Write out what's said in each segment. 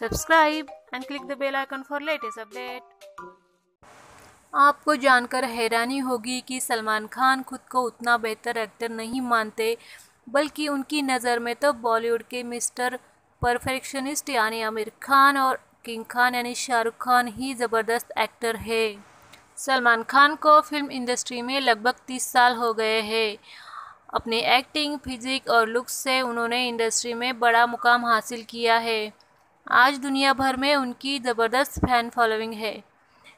Subscribe and click the bell icon for latest update. आपको जानकर हैरानी होगी कि सलमान खान खुद को उतना बेहतर एक्टर नहीं मानते, बल्कि उनकी नज़र में तो बॉलीवुड के मिस्टर परफेक्शनिस्ट यानी आमिर खान और किंग खान यानी शाहरुख खान ही ज़बरदस्त एक्टर है। सलमान खान को फ़िल्म इंडस्ट्री में लगभग तीस साल हो गए हैं। अपनी एक्टिंग, फिजिक और लुक्स से उन्होंने इंडस्ट्री में बड़ा मुकाम हासिल किया है। आज दुनिया भर में उनकी ज़बरदस्त फ़ैन फॉलोइंग है।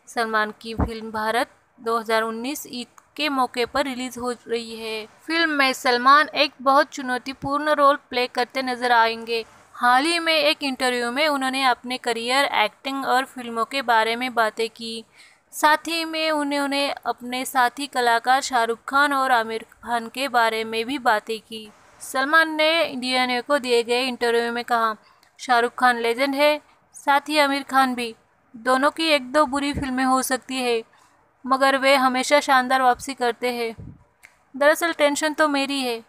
सलमान की फ़िल्म भारत 2019 ईद के मौके पर रिलीज़ हो रही है। फ़िल्म में सलमान एक बहुत चुनौतीपूर्ण रोल प्ले करते नज़र आएँगे। हाल ही में एक इंटरव्यू में उन्होंने अपने करियर, एक्टिंग और फ़िल्मों के बारे में बातें की। साथ ही में उन्होंने अपने साथी कलाकार शाहरुख खान और आमिर खान के बारे में भी बातें की। सलमान ने इंडिया को दिए गए इंटरव्यू में कहा शाहरुख खान लेजेंड है, साथ ही आमिर खान भी। दोनों की एक दो बुरी फ़िल्में हो सकती है, मगर वे हमेशा शानदार वापसी करते हैं। दरअसल टेंशन तो मेरी है।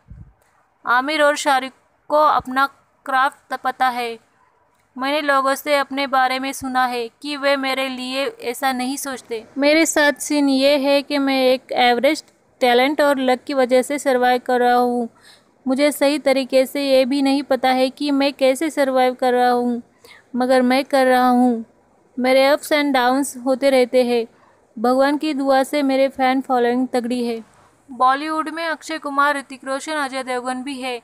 आमिर और शाहरुख को अपना क्राफ्ट पता है। मैंने लोगों से अपने बारे में सुना है कि वे मेरे लिए ऐसा नहीं सोचते। मेरे साथ सीन ये है कि मैं एक एवरेज टैलेंट और लक की वजह से सर्वाइव कर रहा हूँ। मुझे सही तरीके से ये भी नहीं पता है कि मैं कैसे सर्वाइव कर रहा हूँ। मगर मैं कर रहा हूँ। मेरे अप्स एंड डाउन्स होते रहते हैं। भगवान की दुआ से मेरे फ़ैन फॉलोइंग तगड़ी है। बॉलीवुड में अक्षय कुमार, ऋतिक रोशन, अजय देवगन भी है।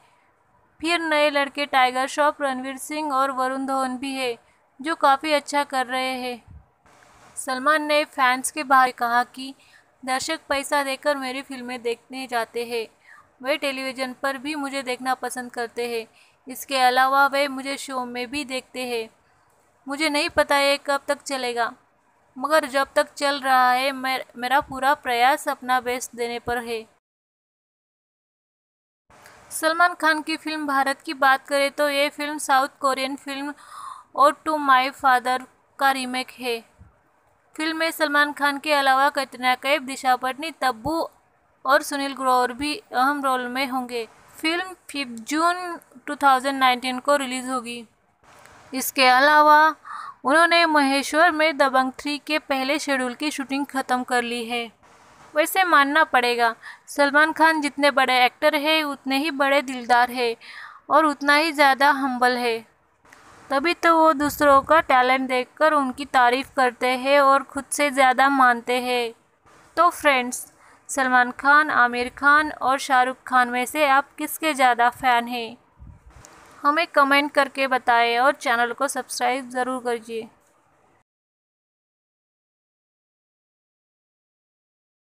फिर नए लड़के टाइगर श्रॉफ, रणवीर सिंह और वरुण धवन भी है, जो काफ़ी अच्छा कर रहे हैं। सलमान ने फैंस के बाहर कहा कि, दर्शक पैसा देकर मेरी फ़िल्में देखने जाते हैं। वे टेलीविज़न पर भी मुझे देखना पसंद करते हैं। इसके अलावा वे मुझे शो में भी देखते हैं। मुझे नहीं पता ये कब तक चलेगा। मगर जब तक चल रहा है मेरा पूरा प्रयास अपना बेस्ट देने पर है। सलमान खान की फ़िल्म भारत की बात करें तो ये फ़िल्म साउथ कोरियन फ़िल्म और टू माय फादर का रीमेक है। फ़िल्म में सलमान खान के अलावा कटरीना कैफ, दिशा पटनी, तब्बू और सुनील ग्रोवर भी अहम रोल में होंगे। फ़िल्म फिफ्थ जून 2019 को रिलीज़ होगी। इसके अलावा उन्होंने महेश्वर में दबंग थ्री के पहले शेड्यूल की शूटिंग ख़त्म कर ली है। वैसे मानना पड़ेगा, सलमान खान जितने बड़े एक्टर हैं, उतने ही बड़े दिलदार है और उतना ही ज़्यादा हम्बल है। तभी तो वो दूसरों का टैलेंट देखकर उनकी तारीफ़ करते हैं और खुद से ज़्यादा मानते हैं। तो फ्रेंड्स सलमान खान, आमिर खान और शाहरुख खान में से आप किसके ज़्यादा फ़ैन हैं? हमें कमेंट करके बताएँ और चैनल को सब्सक्राइब ज़रूर करिए।